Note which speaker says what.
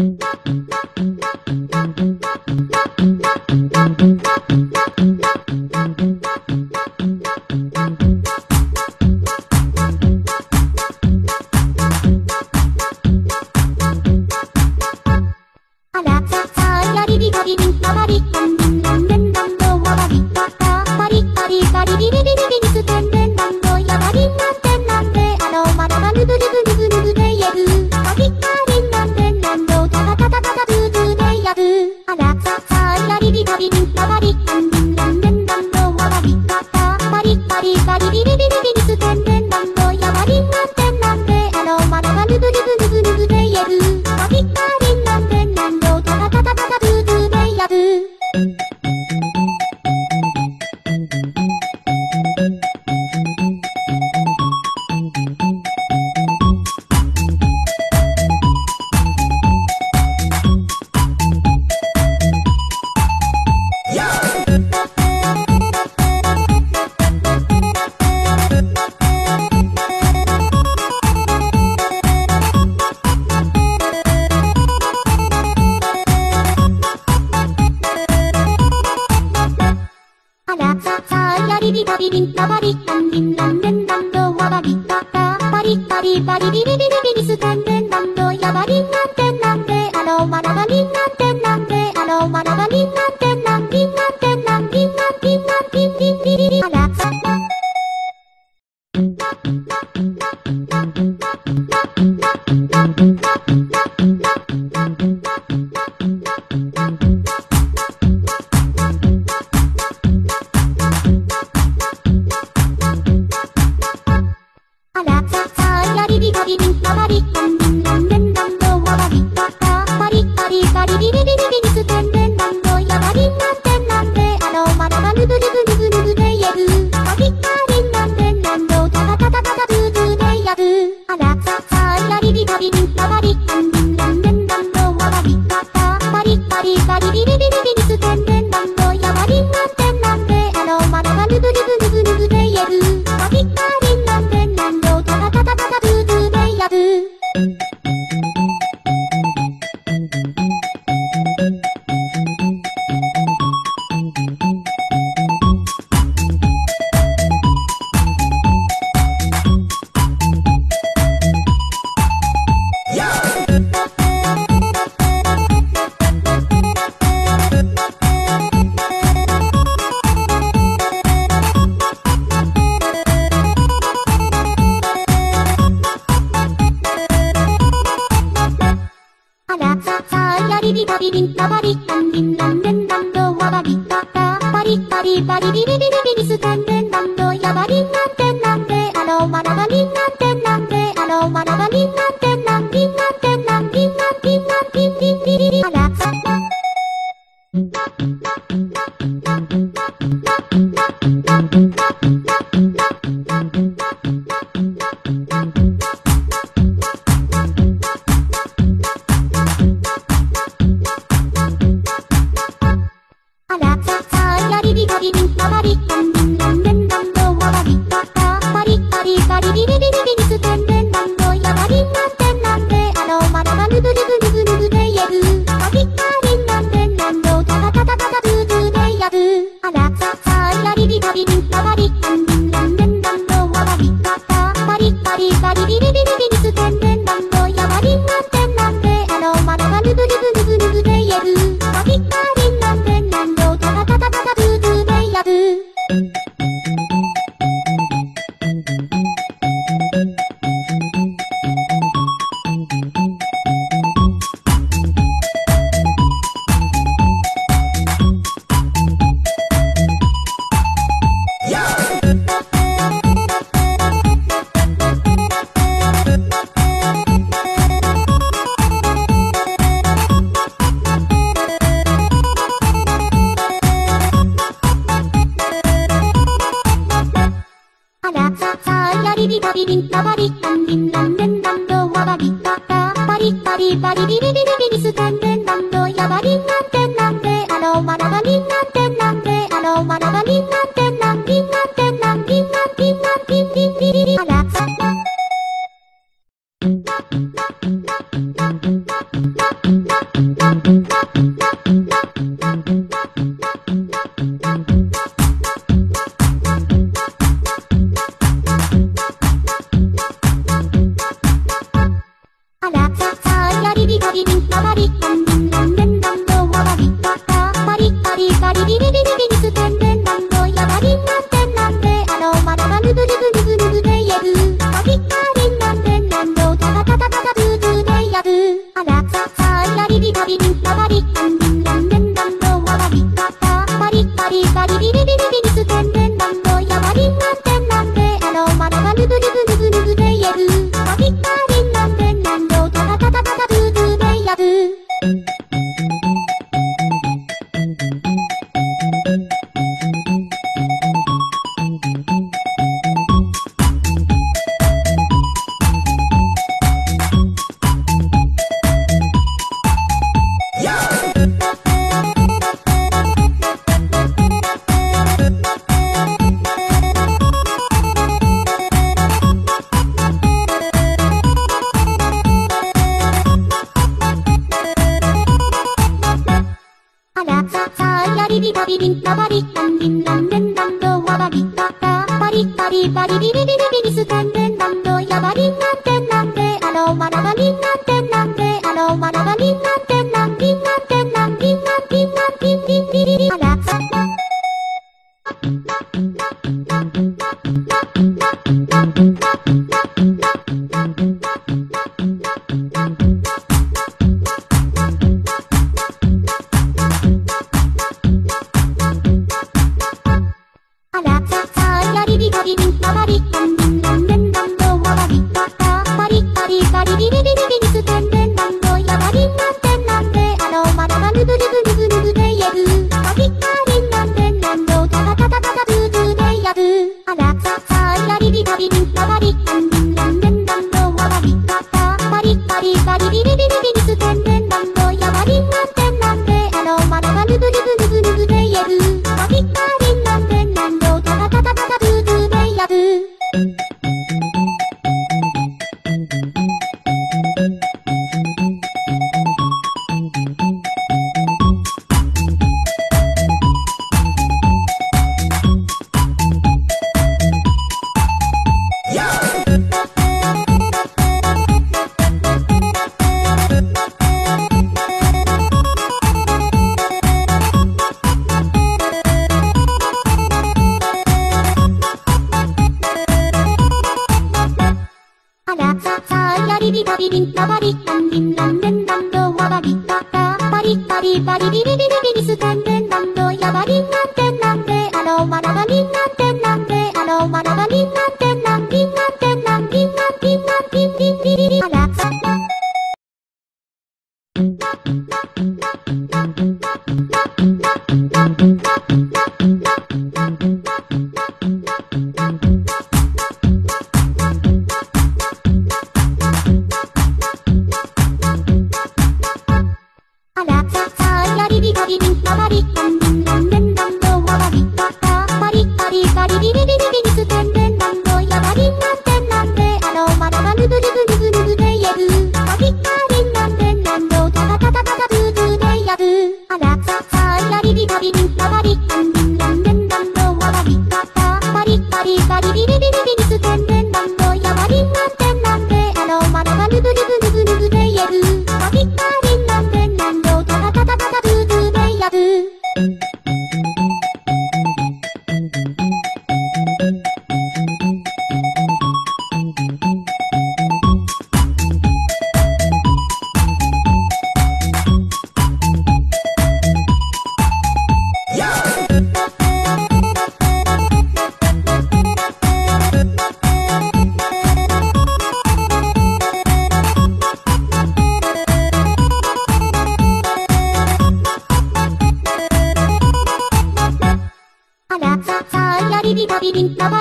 Speaker 1: あらささやりりかりりんかわりかんリパリビリリリリリリスカンデンランドヤバリンなんてなんであのまだわりんなんてなんで。かパリパリパリビリビリビリスタンド。リパリリリリリリさやりりたびりんたばりかんりんらんれんらんどわわりかかパリパリパリリリリリリリステンレンランドやわりんなんてなんであのまだわりんなんてなんであのまだわりんなんてなんりんなんてんなんりんなんりんなんりんりんりりりあらさあさやりりかりやりりかりりんかわりかんりんらんれんらんどわわりかかパリパリパリリリリリリリステンレンランドやわりんなんてんなんであろまだわりんなんてんなんであろまだわりんなんてんなんりんなんてんなんりんなんりんなんりんりんりりりあらさあらささやりりかりりんかわりかんりんらんれんらんどわわりかかパリパリパリリリリリリリステンレンランドやわりんなんてんなんであろまだわりんなんてんなんであろまだわりんなんてんなんりんなんてんなんりんなんりんなんりんりんりりりあらさやりりかり